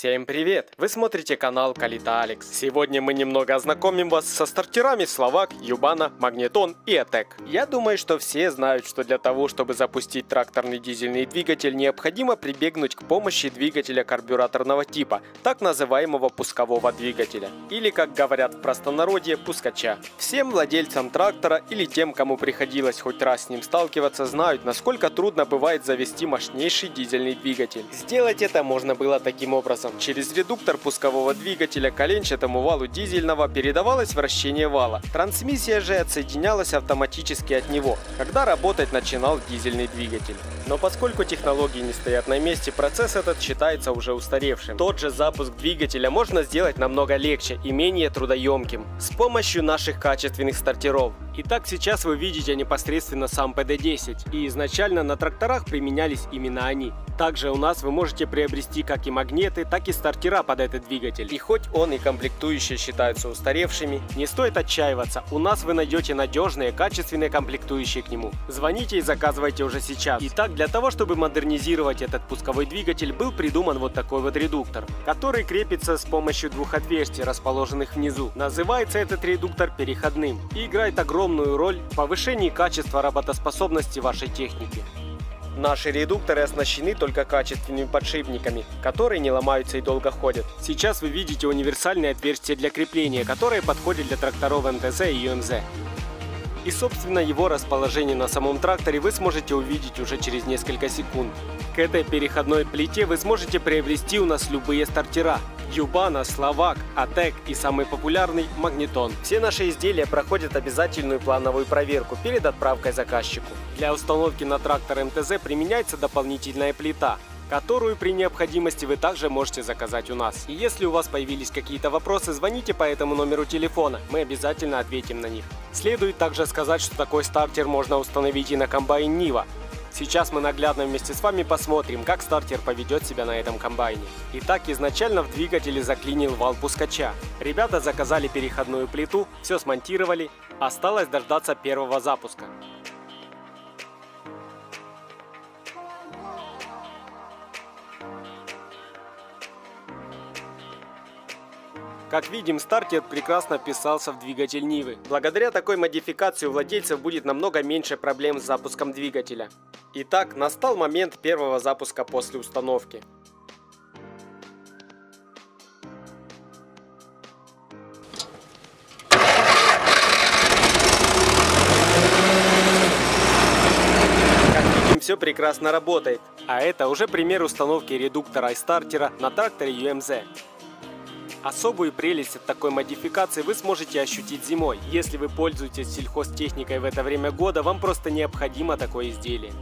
Всем привет! Вы смотрите канал Калита Алекс. Сегодня мы немного ознакомим вас со стартерами Словак, Юбана, Магнетон и Атек. Я думаю, что все знают, что для того, чтобы запустить тракторный дизельный двигатель, необходимо прибегнуть к помощи двигателя карбюраторного типа, так называемого пускового двигателя. Или, как говорят в простонародье, пускача. Всем владельцам трактора или тем, кому приходилось хоть раз с ним сталкиваться, знают, насколько трудно бывает завести мощнейший дизельный двигатель. Сделать это можно было таким образом через редуктор пускового двигателя коленчатому валу дизельного передавалось вращение вала. Трансмиссия же отсоединялась автоматически от него, когда работать начинал дизельный двигатель. Но поскольку технологии не стоят на месте, процесс этот считается уже устаревшим. Тот же запуск двигателя можно сделать намного легче и менее трудоемким с помощью наших качественных стартеров. Итак, сейчас вы видите непосредственно сам PD-10, и изначально на тракторах применялись именно они. Также у нас вы можете приобрести как и магниты, так и стартера под этот двигатель. И хоть он и комплектующие считаются устаревшими, не стоит отчаиваться, у нас вы найдете надежные, качественные комплектующие к нему. Звоните и заказывайте уже сейчас. Итак, для того, чтобы модернизировать этот пусковой двигатель, был придуман вот такой вот редуктор, который крепится с помощью двух отверстий, расположенных внизу. Называется этот редуктор переходным и играет огромную роль в повышении качества работоспособности вашей техники. Наши редукторы оснащены только качественными подшипниками, которые не ломаются и долго ходят. Сейчас вы видите универсальные отверстия для крепления, которые подходят для тракторов МТЗ и ЮМЗ. И собственно его расположение на самом тракторе вы сможете увидеть уже через несколько секунд. К этой переходной плите вы сможете приобрести у нас любые стартера, Юбана, Словак, Атек и самый популярный Магнитон. Все наши изделия проходят обязательную плановую проверку перед отправкой заказчику. Для установки на трактор МТЗ применяется дополнительная плита, которую при необходимости вы также можете заказать у нас. И если у вас появились какие-то вопросы, звоните по этому номеру телефона, мы обязательно ответим на них. Следует также сказать, что такой стартер можно установить и на комбайн Нива, Сейчас мы наглядно вместе с вами посмотрим, как стартер поведет себя на этом комбайне. Итак, изначально в двигателе заклинил вал пускача. Ребята заказали переходную плиту, все смонтировали, осталось дождаться первого запуска. Как видим, стартер прекрасно вписался в двигатель Нивы. Благодаря такой модификации у владельцев будет намного меньше проблем с запуском двигателя. Итак, настал момент первого запуска после установки. Все прекрасно работает. А это уже пример установки редуктора и стартера на тракторе UMZ. Особую прелесть от такой модификации вы сможете ощутить зимой. Если вы пользуетесь сельхозтехникой в это время года, вам просто необходимо такое изделие.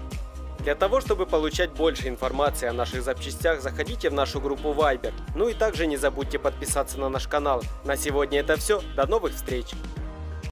Для того, чтобы получать больше информации о наших запчастях, заходите в нашу группу Viber. Ну и также не забудьте подписаться на наш канал. На сегодня это все. До новых встреч!